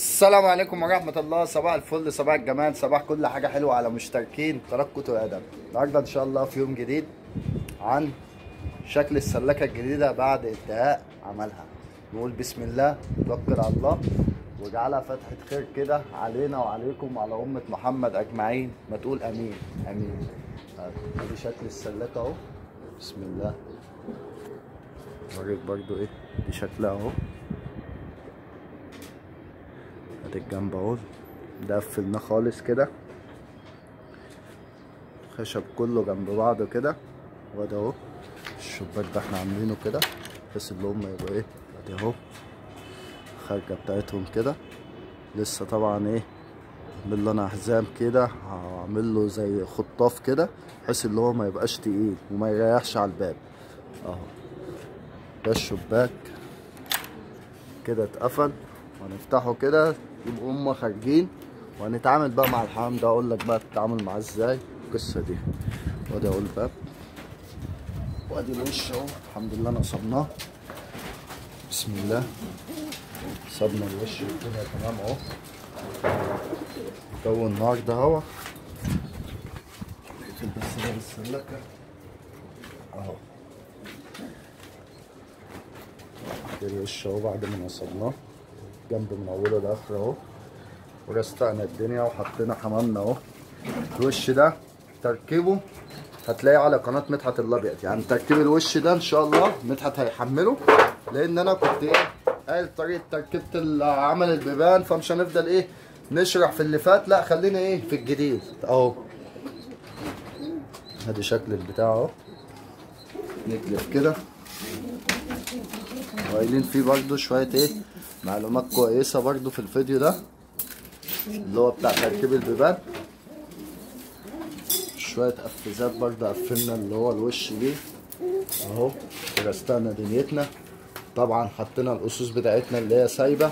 السلام عليكم ورحمة الله. صباح الفل صباح الجمال صباح كل حاجة حلوة على مشتركين. قناة كتب أدب النهاردة إن شاء الله في يوم جديد عن شكل السلكة الجديدة بعد إنتهاء عملها. نقول بسم الله نتوكل على الله واجعلها فتحة خير كده علينا وعليكم وعلى أمة محمد أجمعين. ما تقول أمين أمين. ادي شكل السلكة أهو. بسم الله. اوريك برضو إيه دي شكلها أهو. ادي الجنب اهو. ده قفلناه خالص كده. خشب كله جنب بعضه كده. وده اهو. الشباك ده إحنا عاملينه كده. بحيث اللي هم يبقوا إيه ادي اهو. الخارجة بتاعتهم كده. لسه طبعا إيه اعمل له أنا حزام كده. هعمل له زي خطاف كده بحيث اللي هو ما يبقاش تقيل وما يريحش على الباب. اهو. ده الشباك. كده اتقفل. وهنفتحه كده يبقوا هما خارجين. وهنتعامل بقى مع الحمام ده أقول لك بقى التعامل معاه إزاي. القصة دي. وأدي اهو الباب وأدي الوش أهو. الحمد لله نصبناه بسم الله. صبنا الوش والدنيا تمام أهو. جو النار ده أهو. نقفل بس ده بالسلكه أهو. الوش أهو بعد ما نصبناه جنب من أوله لآخره. اهو ورستقنا الدنيا وحطينا حمامنا أهو. الوش ده تركيبه هتلاقيه على قناة مدحت الأبيض. يعني تركيب الوش ده إن شاء الله مدحت هيحمله. لأن أنا كنت إيه قايل طريقة تركيبة عمل البيبان فمش هنفضل إيه نشرح في اللي فات. لا خلينا إيه في الجديد. أهو. أدي شكل البتاع أهو. نكلف كده. وقايلين فيه برضو شوية إيه معلومات كويسة برضو في الفيديو ده اللي هو بتاع تركيب البيبان. شوية قفازات برضو قفلنا اللي هو الوش دي. أهو رستقنا دنيتنا. طبعا حطينا الأسس بتاعتنا اللي هي سايبة.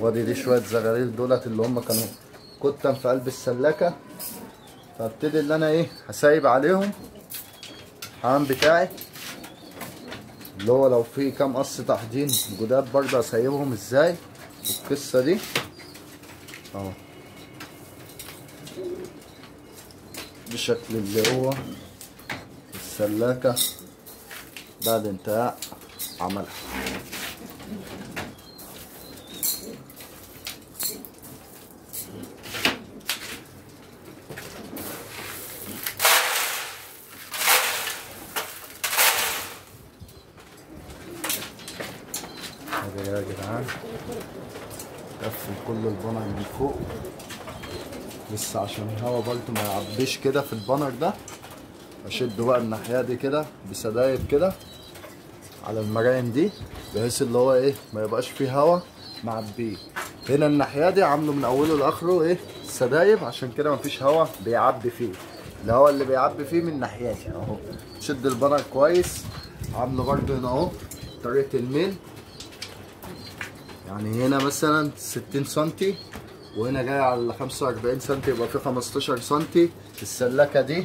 وأدي دي شوية زغاريل دولت اللي هم كانوا كتم في قلب السلاكة. فابتدي اللي أنا إيه هسايب عليهم. الحمام بتاعي. اللي هو لو في كام قص تحضين جداد برضه هسيبهم إزاي؟ القصة دي. اهو. بشكل اللي هو السلاكة بعد انتهاء عملها. ادي يا جدعان. قفل كل البنر من فوق. لسه عشان الهوا برضه ما يعبيش كده في البنر ده. اشده بقى الناحية دي كده بسدايب كده على المراين دي بحيث اللي هو إيه ما يبقاش فيه هوا معبيه. هنا الناحية دي عامله من أوله لآخره إيه سدايب عشان كده مفيش هوا بيعبي فيه. الهوا اللي بيعبي فيه من ناحيتي أهو. شد البنر كويس. عامله برضه هنا أهو طريقة الميل. يعني هنا مثلا 60 سنتي وهنا جاي على 45 سنتي يبقى في 15 سنتي. السلكة دي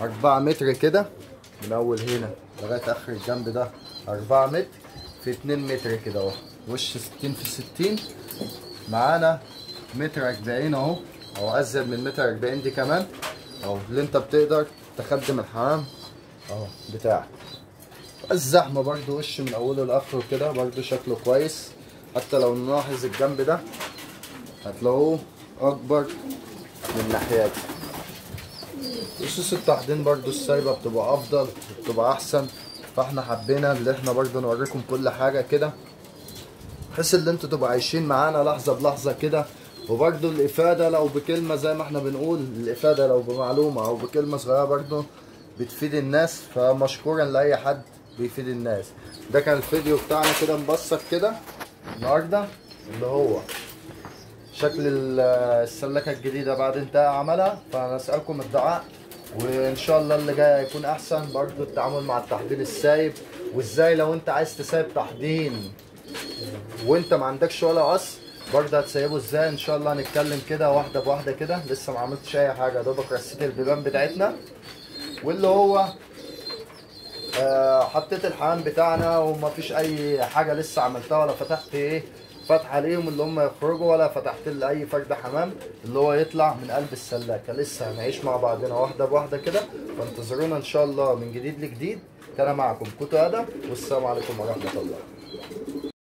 4 متر كده من أول هنا لغاية آخر الجنب ده 4 متر في 2 متر كده أهو. وش 60 في 60 معانا متر 40 أهو أو أزيد من متر 40 دي كمان. أهو اللي أنت بتقدر تخدم الحمام أهو بتاعك. الزحمة برضو وش من أوله لآخره كده برضو شكله كويس. حتى لو نلاحظ الجنب ده هتلاقوه أكبر من ناحيات اسس التحضير برضو السايبة بتبقى أفضل بتبقى أحسن. فإحنا حبينا اللي إحنا برضو نوريكم كل حاجة كده. بحيث إن أنتوا تبقوا عايشين معانا لحظة بلحظة كده. وبرضو الإفادة لو بكلمة زي ما إحنا بنقول الإفادة لو بمعلومة أو بكلمة صغيرة برضو بتفيد الناس. فمشكورا لأي حد بيفيد الناس. ده كان الفيديو بتاعنا كده مبسط كده. النهارده اللي هو شكل السلكة الجديدة بعد انتهاء عملها. فنسالكم الدعاء وإن شاء الله اللي جاي هيكون أحسن برضو التعامل مع التحضير السايب. وإزاي لو أنت عايز تسايب تحضين وأنت ما عندكش ولا قص برضه هتسيبه إزاي؟ إن شاء الله هنتكلم كده واحدة بواحدة كده. لسه ما عملتش أي حاجة دوبك رسيت البيبان بتاعتنا. واللي هو حطيت الحمام بتاعنا ومفيش أي حاجة لسه عملتها ولا فتحت إيه فاتحه ليهم اللي هم يخرجوا ولا فتحت لي أي فرد حمام اللي هو يطلع من قلب السلاكه لسه هنعيش مع بعضنا واحدة بواحدة كده. فانتظرونا إن شاء الله من جديد لجديد. كان معكم كوتو آدم والسلام عليكم ورحمة الله.